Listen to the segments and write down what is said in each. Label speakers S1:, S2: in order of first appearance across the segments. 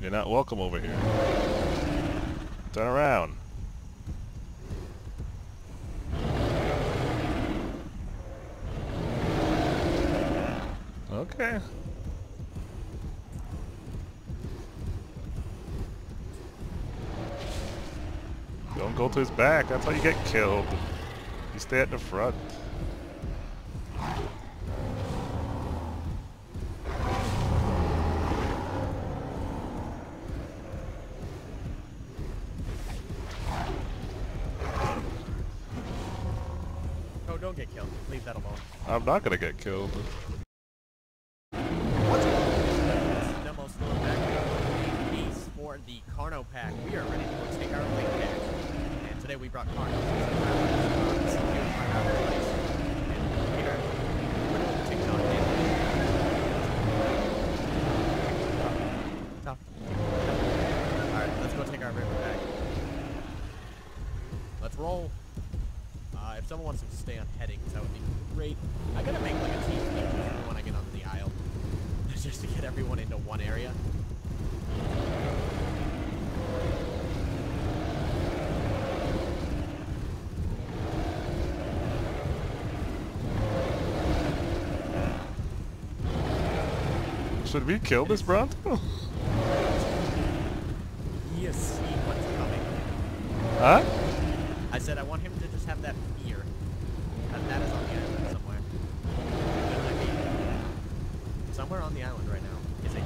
S1: You're not welcome over here. Turn around. Okay. Don't go to his back. That's how you get killed. You stay at the front.
S2: Get killed. Leave that alone.
S1: I'm not gonna get killed.
S2: What's This is Demo back for the Carno pack. We are ready to go take our. And today we brought Carno. This is our place. And Peter, we're doing the TikTok dance. Tough. Alright, let's go take our river back. Let's roll. If someone wants to stay on headings, that would be great. I gotta make like a team when I get onto the Isle. Just to get everyone into one area.
S1: Should we kill this Bronto?
S2: You see what's coming.
S1: Huh?
S2: I said I want him to just have that fear. That that is on the island somewhere. You know what I mean? Somewhere on the island right now is a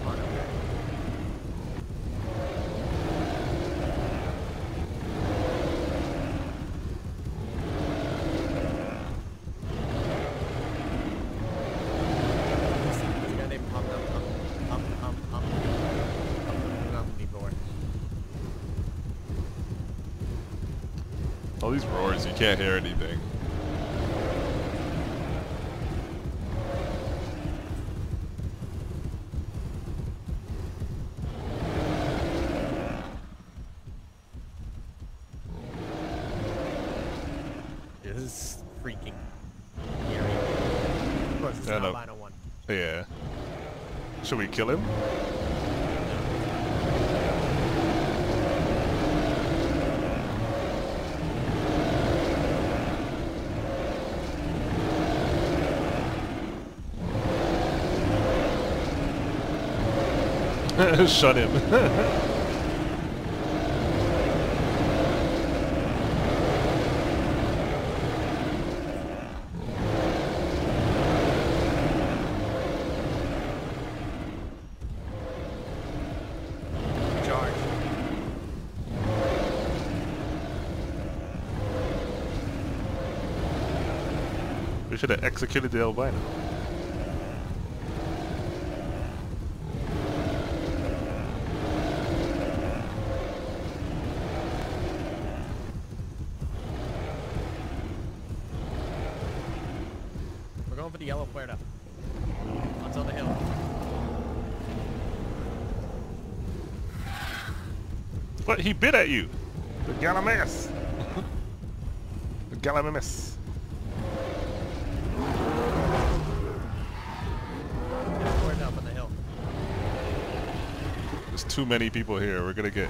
S2: Nivore.
S1: All these roars, you can't hear anything.
S2: This is freaking scary. Of course, it's
S1: Yeah,
S2: an
S1: no.
S2: albino one.
S1: Yeah. Should we kill him? Shut him.
S2: Charge.
S1: we should have executed the albino.
S2: We're going for the yellow Puerta. It's on the hill.
S1: But he bit at you. The Gallimimus. the Gallimimus. Too many people here. We're gonna get.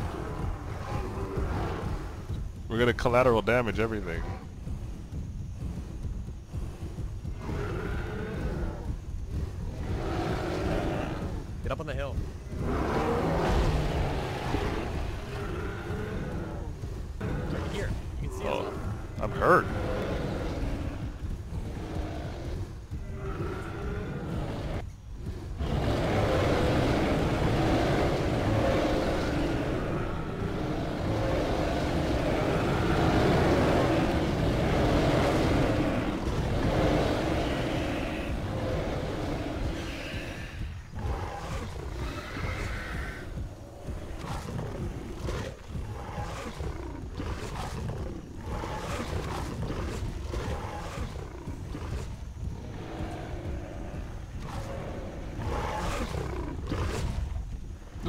S1: We're gonna collateral damage everything.
S2: Get up on the hill.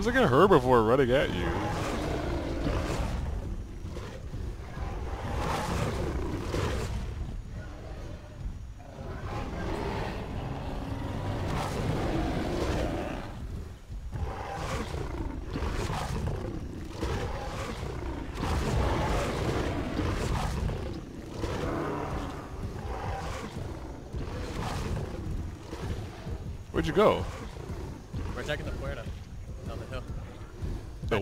S1: Was looking at her before running at you. Where'd you go?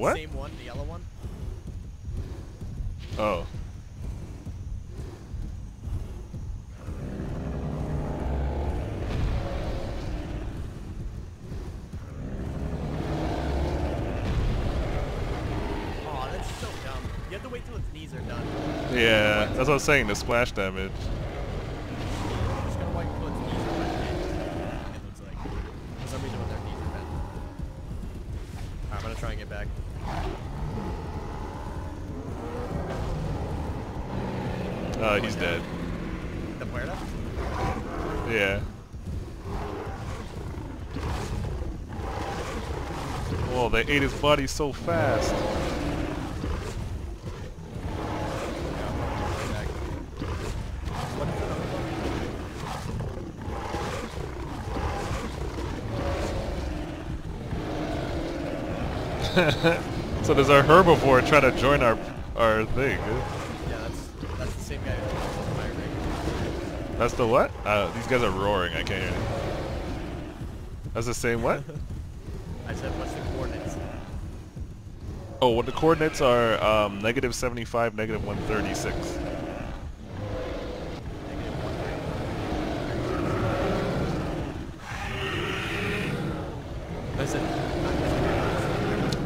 S1: What?
S2: Same one, the yellow one.
S1: Oh.
S2: Oh, that's so dumb. You have to wait till its knees are done.
S1: Yeah, that's what I was saying, the splash damage.
S2: I'm just gonna wait till its knees are bent. It looks like. For some reason, when their knees are bent. Alright, I'm gonna try and get back.
S1: Oh, he's dead.
S2: The Puerta?
S1: Yeah. Oh, they ate his body so fast.
S2: Yeah, I'm gonna try and get back. What is it?
S1: so there's our herbivore trying to join our our thing.
S2: Yeah, that's that's the same guy who's my ring.
S1: That's the what? Uh, these guys are roaring. I can't hear them. That's the same what?
S2: I said, what's the coordinates?
S1: Oh, well, the coordinates are um, negative 75, negative 136.
S2: Negative. Listen,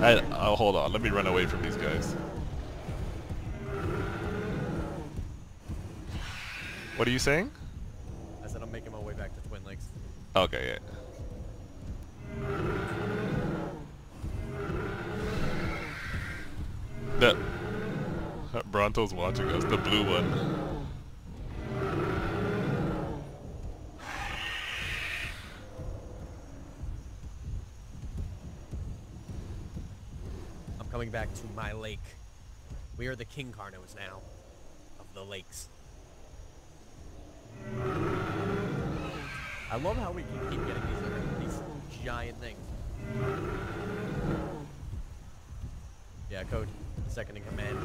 S1: I, oh, hold on. Let me run away from these guys. What are you saying?
S2: I said I'm making my way back to Twin Lakes.
S1: Okay, yeah. The Bronto's watching us, the blue one.
S2: I'm coming back to my lake. We are the King Carnos now of the lakes. I love how we can keep getting these these giant things. Yeah, code second in command.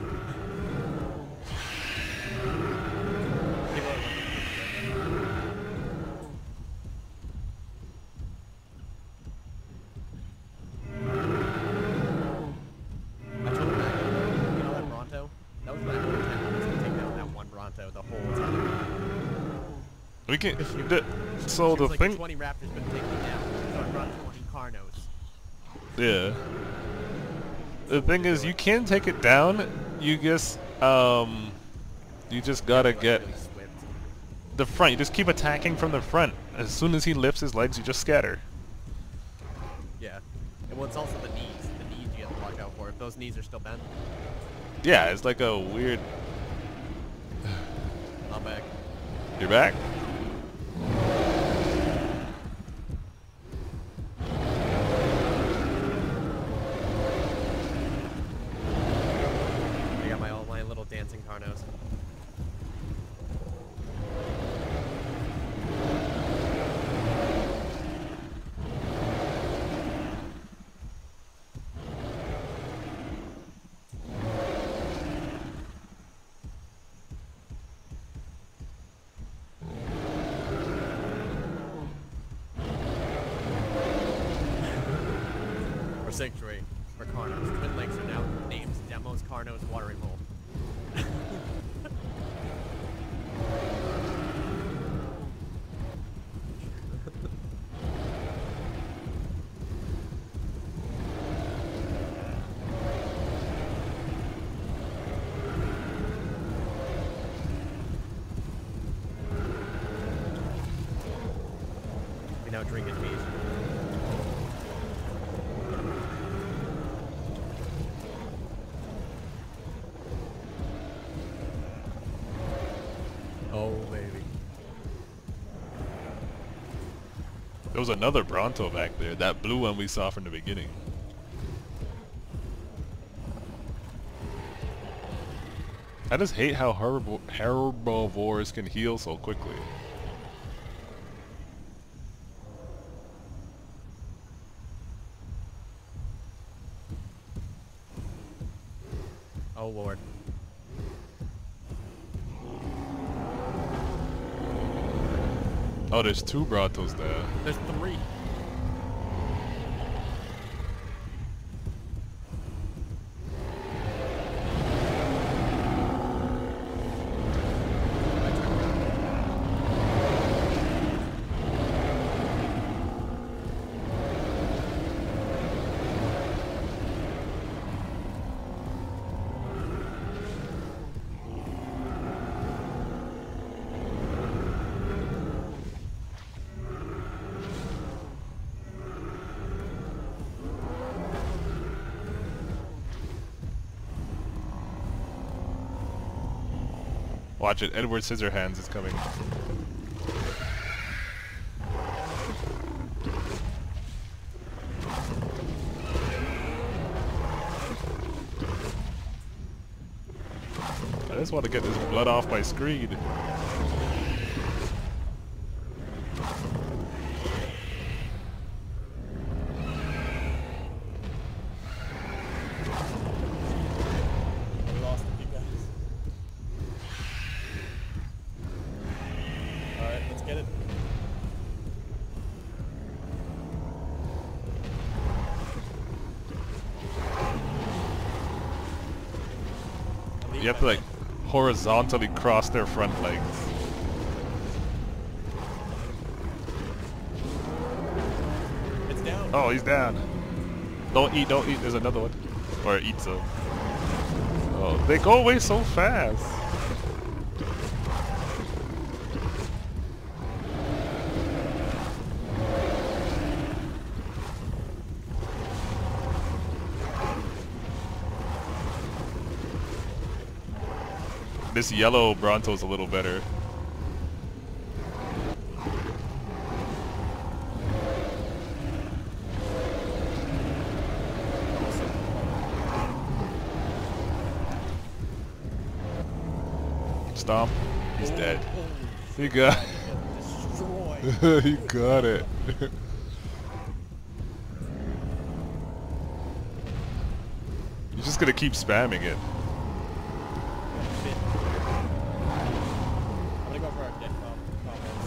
S2: People are looking for it. I told Mac, you know that Bronto? That was my whole intent was to take down that one Bronto the whole time.
S1: We can. The, so the
S2: like,
S1: thing.
S2: 20 Raptors been taken down, so I brought 20 Carnos.
S1: Yeah. The thing is, you can take it down. You just um, you just gotta get the front. You just keep attacking from the front. As soon as he lifts his legs, you just scatter.
S2: Yeah. And well, it's also the knees. The knees you have to watch out for. If those knees are still bent,
S1: Yeah, it's like a weird.
S2: I'm back.
S1: You're back.
S2: I got my all my little dancing Carnos. For Sanctuary, for Carnos. Twin Lakes are now named Demos Carnos Watering Hole. We now drink in peace. Oh, baby.
S1: There was another Bronto back there. That blue one we saw from the beginning. I just hate how herbivore herbivores can heal so quickly.
S2: Oh, Lord.
S1: Oh, there's two Brontos there.
S2: There's three.
S1: Watch it. Edward Scissorhands is coming. I just want to get this blood off my screen.
S2: We lost a few guys. Alright, let's get it.
S1: You have to like horizontally cross their front legs.
S2: It's down.
S1: Oh, he's down. Don't eat, don't eat. There's another one. Or eat some. Oh, they go away so fast. This yellow Bronto's a little better. Stomp. He's dead. He got
S2: destroyed.
S1: you got it. You're just gonna keep spamming it.
S2: Fit. I'm gonna go for our death bomb comments.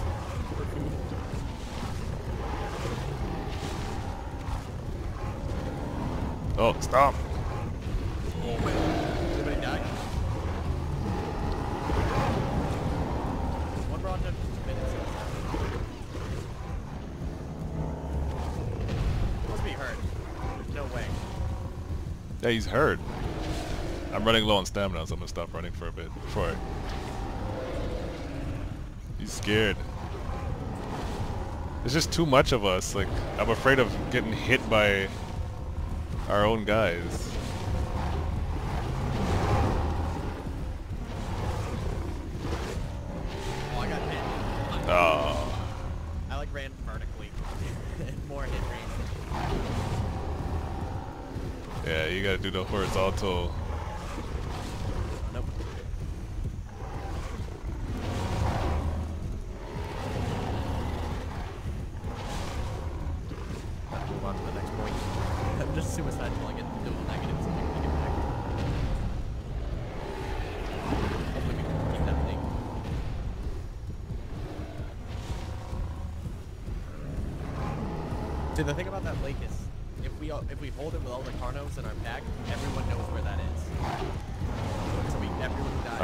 S2: For food.
S1: Oh, stop.
S2: Be hurt. No way.
S1: Yeah, he's hurt. I'm running low on stamina, so I'm gonna stop running for a bit before. He's scared. There's just too much of us. Like, I'm afraid of getting hit by our own guys.
S2: Oh, I got hit.
S1: Oh.
S2: I like ran vertically. More hit range.
S1: Yeah, you gotta do the horizontal.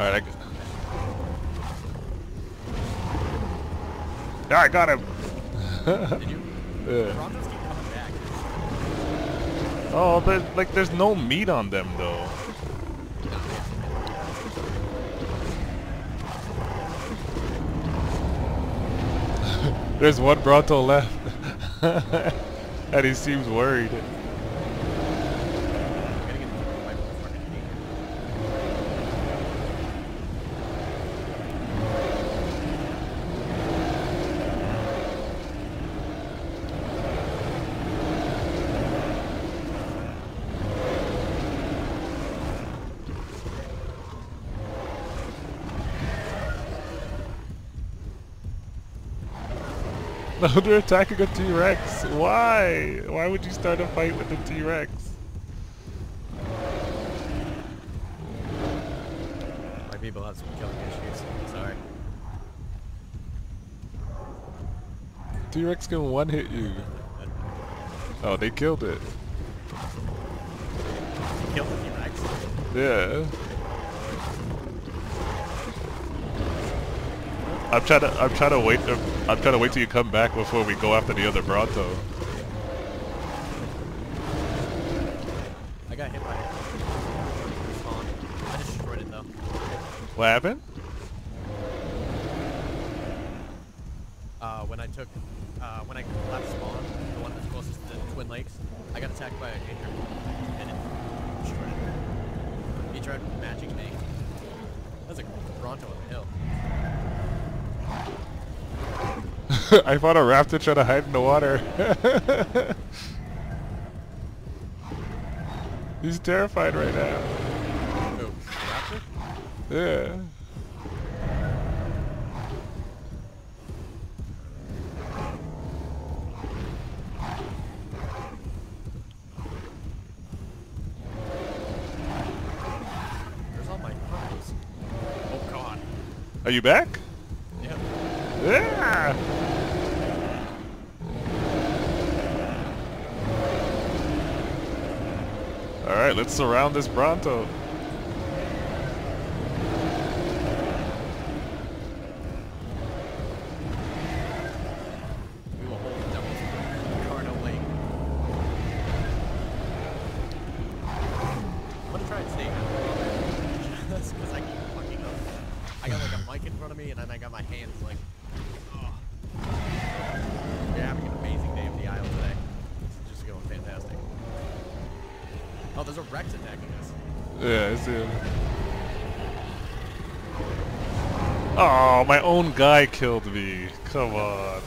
S2: Everyone dies.
S1: All right, I I got him. Yeah. Oh, but like, there's no meat on them though. There's one Bronto left, and he seems worried.
S2: I'm gonna get the my fucking knee.
S1: No, they're attacking a T-Rex. Why? Why would you start a fight with a T-Rex?
S2: My people have some killing issues. Sorry.
S1: T-Rex can one-hit you. Oh, they killed it.
S2: Kill the T-Rex.
S1: Yeah. I'm trying to. I'm trying to wait. I'm trying to wait till you come back before we go after the other Bronto.
S2: I got hit by it. I destroyed it though.
S1: What happened?
S2: Uh, when I took, uh, when I left spawn, the one that's closest to the Twin Lakes, I got attacked by a danger and it destroyed it. He tried matching me. That's a Bronto on the hill.
S1: I fought a raptor trying to hide in the water. He's terrified right now.
S2: Who? Raptor?
S1: Yeah.
S2: Where's all my pearls? Oh god.
S1: Are you back?
S2: Yeah.
S1: All right, let's surround this Bronto.
S2: We will hold the Carno Lake. I'm try and stay out because I keep fucking up. I got like a mic in front of me and then I got my hands like. Oh. We're having an amazing day of the Isle today. This is just going fantastic. Oh, there's a Rex attacking us.
S1: Yeah, I see him. Oh, my own guy killed me. Come on.